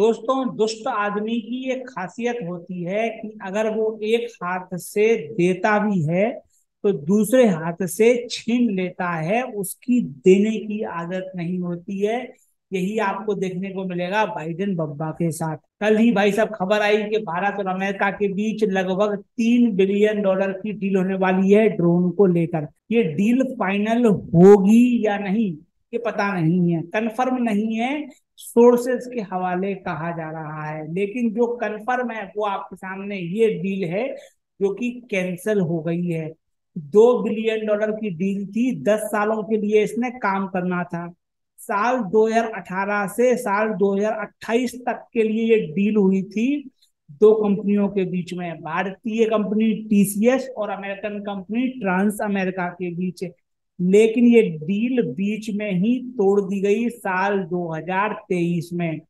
दोस्तों, दुष्ट आदमी की एक खासियत होती है कि अगर वो एक हाथ से देता भी है तो दूसरे हाथ से छीन लेता है, उसकी देने की आदत नहीं होती है। यही आपको देखने को मिलेगा बाइडेन बब्बा के साथ। कल ही भाई साहब खबर आई कि भारत और अमेरिका के बीच लगभग तीन बिलियन डॉलर की डील होने वाली है ड्रोन को लेकर। ये डील फाइनल होगी या नहीं, ये पता नहीं है कंफर्म नहीं है। सोर्सेस के हवाले कहा जा रहा है। लेकिन जो कंफर्म है, वो आपके सामने ये डील है, जो कि कैंसिल हो गई है। दो बिलियन डॉलर की डील थी, दस सालों के लिए इसने काम करना था। साल 2018 से साल 2028 तक के लिए ये डील हुई थी दो कंपनियों के बीच में। भारतीय कंपनी टीसीएस और अमेरिकन कंपनी ट्रांस अमेरिका के बीच। लेकिन ये डील बीच में ही तोड़ दी गई साल 2023 में।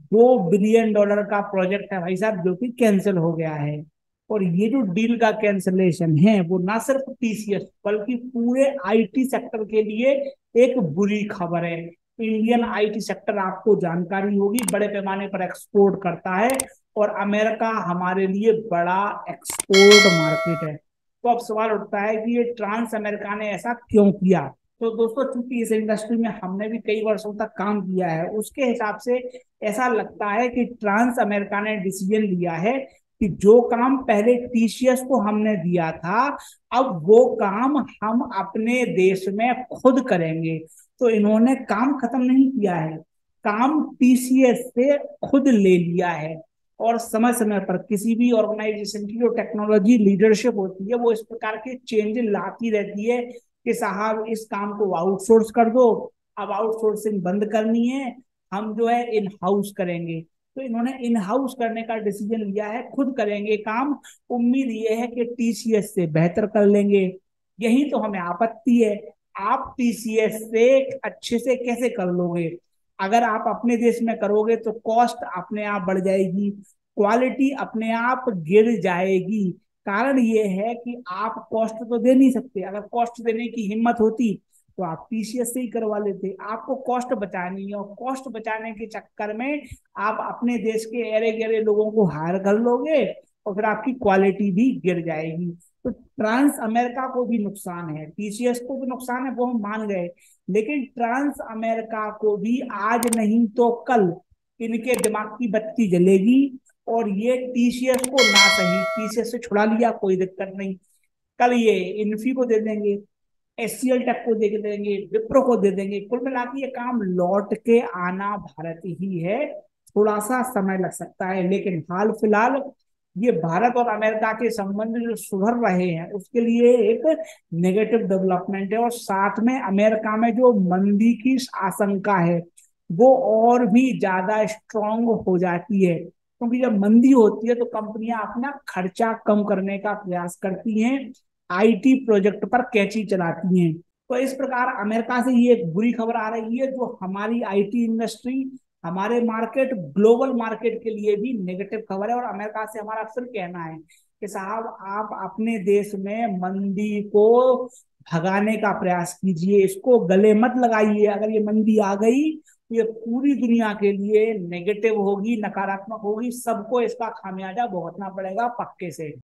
दो बिलियन डॉलर का प्रोजेक्ट है भाई साहब, जो कि कैंसिल हो गया है। और ये जो डील का कैंसिलेशन है, वो ना सिर्फ़ टीसीएस बल्कि पूरे आईटी सेक्टर के लिए एक बुरी खबर है। इंडियन आईटी सेक्टर, आपको जानकारी होगी, बड़े पैमाने पर एक्सपोर्ट करता है और अमेरिका हमारे लिए बड़ा एक्सपोर्ट मार्केट है। तो अब सवाल उठता है कि ये ट्रांस अमेरिका ने ऐसा क्यों किया? तो दोस्तों, चूँकि इस इंडस्ट्री में हमने भी कई वर्षों तक काम किया है, उसके हिसाब से ऐसा लगता है कि ट्रांस अमेरिका ने डिसीज़न लिया है कि जो काम पहले टीसीएस को हमने दिया था, अब वो काम हम अपने देश में खुद करेंगे। तो इन्होंने काम खत्म नहीं किया है। काम टीसीएस से खुद ले लिया है। और समय समय पर किसी भी ऑर्गेनाइजेशन की जो टेक्नोलॉजी लीडरशिप होती है, वो इस प्रकार के चेंज लाती रहती है कि साहब, इस काम को आउटसोर्स कर दो। अब आउटसोर्सिंग बंद करनी है। हम जो है इन हाउस करेंगे। तो इन्होंने इन हाउस करने का डिसीज़न लिया है, खुद करेंगे काम। उम्मीद ये है कि टीसीएस से बेहतर कर लेंगे। यही तो हमें आपत्ति है। आप टीसीएस से अच्छे से कैसे कर लोगे? अगर आप अपने देश में करोगे तो कॉस्ट अपने आप बढ़ जाएगी क्वालिटी अपने आप गिर जाएगी। कारण ये है कि आप कॉस्ट तो दे नहीं सकते। अगर कॉस्ट देने की हिम्मत होती तो आप टीसीएस से ही करवा लेते। आपको कॉस्ट बचानी है और कॉस्ट बचाने के चक्कर में आप अपने देश के अरे गहरे लोगों को हायर कर लोगे। और फिर आपकी क्वालिटी भी गिर जाएगी। तो ट्रांस अमेरिका को भी नुकसान है। टीसीएस को भी नुकसान है, वो हम मान गए। लेकिन ट्रांस अमेरिका को भी आज नहीं तो कल इनके दिमाग की बत्ती जलेगी और ये टीसीएस को ना सही। टीसीएस से छुड़ा लिया, कोई दिक्कत नहीं। कल ये इन्फी को दे देंगे एस सी एल टेक को दे देंगे विप्रो को दे देंगे। कुल मिला के ये काम लौट के आना भारत ही है। थोड़ा सा समय लग सकता है, लेकिन हाल फ़िलहाल ये भारत और अमेरिका के संबंध जो सुधर रहे हैं, उसके लिए एक नेगेटिव डेवलपमेंट है और साथ में अमेरिका में जो मंदी की आशंका है, वो और भी ज़्यादा स्ट्रांग हो जाती है। क्योंकि जब मंदी होती है तो कंपनियाँ अपना खर्चा कम करने का प्रयास करती हैं आईटी प्रोजेक्ट पर कैची चलाती हैं। तो इस प्रकार अमेरिका से ये एक बुरी खबर आ रही है, जो हमारी आईटी इंडस्ट्री हमारे मार्केट, ग्लोबल मार्केट के लिए भी नेगेटिव खबर है और अमेरिका से हमारा अक्सर कहना है कि साहब, आप अपने देश में मंदी को भगाने का प्रयास कीजिए, इसको गले मत लगाइए। अगर ये मंदी आ गई तो ये पूरी दुनिया के लिए नेगेटिव होगी, नकारात्मक होगी, सबको इसका खामियाजा भुगतना पड़ेगा पक्के से।